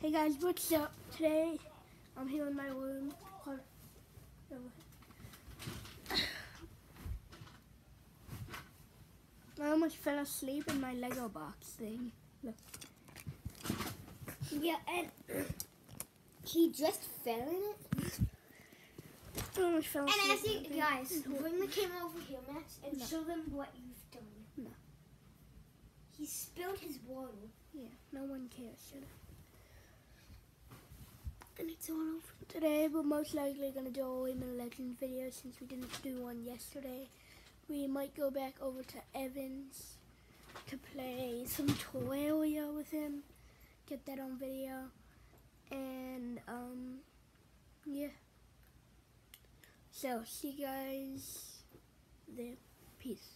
Hey guys, what's up? Today I'm here in my room. I almost fell asleep in my Lego box thing. Look. Yeah, and he just fell in it. I almost fell And asleep. as you guys, bring the camera over here, Max, and No. show them what you've done. No. He spilled his water. Yeah, no one cares. Shut up. All today. We're most likely gonna do a Women Legends video since we didn't do one yesterday. We might go back over to Evans to play some Terraria with him. Get that on video. And um yeah. So see you guys there. Peace.